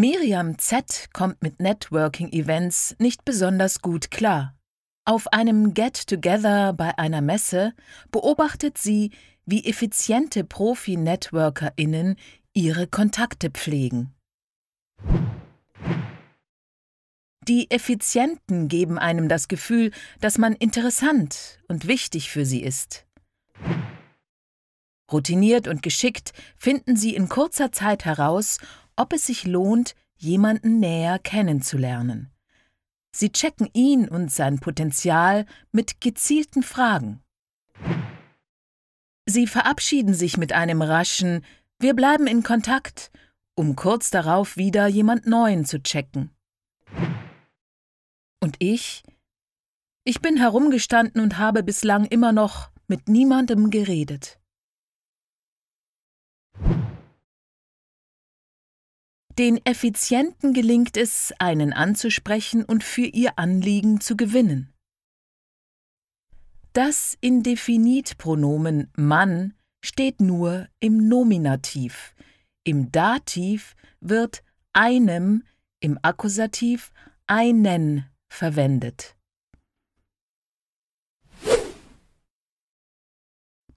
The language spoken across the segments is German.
Miriam Z kommt mit Networking-Events nicht besonders gut klar. Auf einem Get-Together bei einer Messe beobachtet sie, wie effiziente Profi-NetworkerInnen ihre Kontakte pflegen. Die Effizienten geben einem das Gefühl, dass man interessant und wichtig für sie ist. Routiniert und geschickt finden sie in kurzer Zeit heraus, ob es sich lohnt, jemanden näher kennenzulernen. Sie checken ihn und sein Potenzial mit gezielten Fragen. Sie verabschieden sich mit einem raschen Wir bleiben in Kontakt, um kurz darauf wieder jemand Neuen zu checken. Und ich? Ich bin herumgestanden und habe bislang immer noch mit niemandem geredet. Den Effizienten gelingt es, einen anzusprechen und für ihr Anliegen zu gewinnen. Das Indefinitpronomen Mann steht nur im Nominativ. Im Dativ wird einem, im Akkusativ einen verwendet.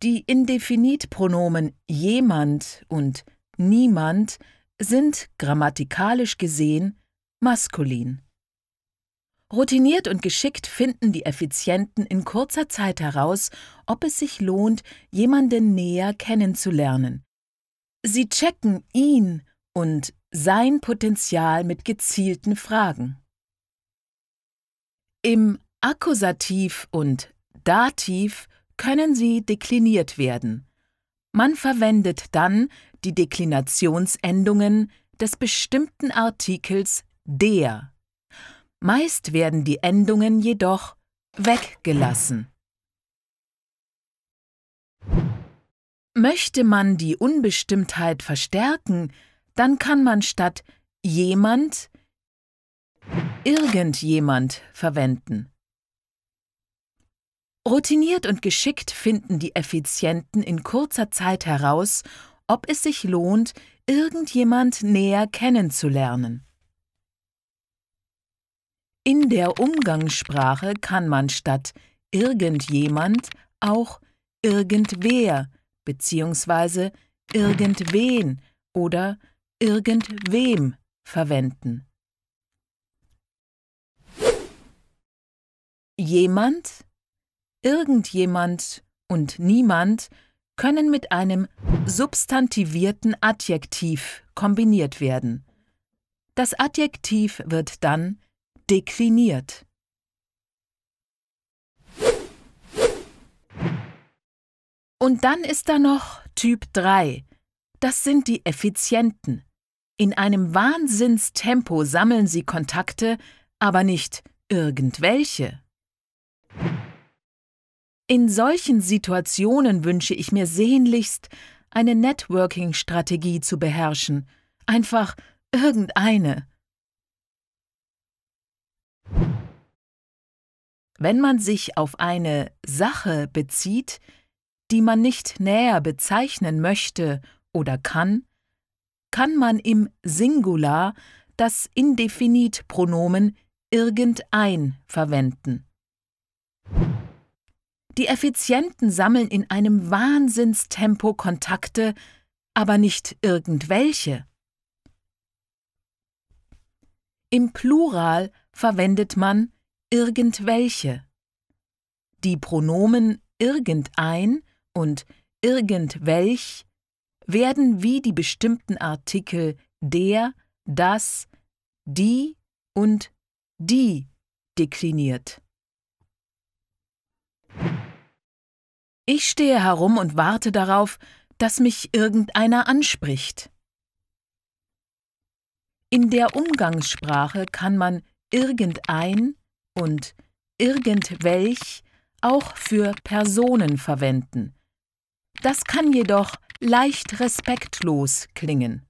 Die Indefinitpronomen jemand und niemand sind grammatikalisch gesehen maskulin. Routiniert und geschickt finden die Effizienten in kurzer Zeit heraus, ob es sich lohnt, jemanden näher kennenzulernen. Sie checken ihn und sein Potenzial mit gezielten Fragen. Im Akkusativ und Dativ können sie dekliniert werden. Man verwendet dann die Deklinationsendungen des bestimmten Artikels der. Meist werden die Endungen jedoch weggelassen. Möchte man die Unbestimmtheit verstärken, dann kann man statt jemand irgendjemand verwenden. Routiniert und geschickt finden die Effizienten in kurzer Zeit heraus, ob es sich lohnt, irgendjemand näher kennenzulernen. In der Umgangssprache kann man statt irgendjemand auch irgendwer bzw. irgendwen oder irgendwem verwenden. Jemand, irgendjemand und niemand können mit einem substantivierten Adjektiv kombiniert werden. Das Adjektiv wird dann dekliniert. Und dann ist da noch Typ 3. Das sind die Effizienten. In einem Wahnsinnstempo sammeln sie Kontakte, aber nicht irgendwelche. In solchen Situationen wünsche ich mir sehnlichst, eine Networking-Strategie zu beherrschen. Einfach irgendeine. Wenn man sich auf eine Sache bezieht, die man nicht näher bezeichnen möchte oder kann, kann man im Singular das Indefinitpronomen irgendein verwenden. Die Effizienten sammeln in einem Wahnsinnstempo Kontakte, aber nicht irgendwelche. Im Plural verwendet man irgendwelche. Die Pronomen irgendein und irgendwelch werden wie die bestimmten Artikel der, das, die und die dekliniert. Ich stehe herum und warte darauf, dass mich irgendeiner anspricht. In der Umgangssprache kann man irgendein und irgendwelch auch für Personen verwenden. Das kann jedoch leicht respektlos klingen.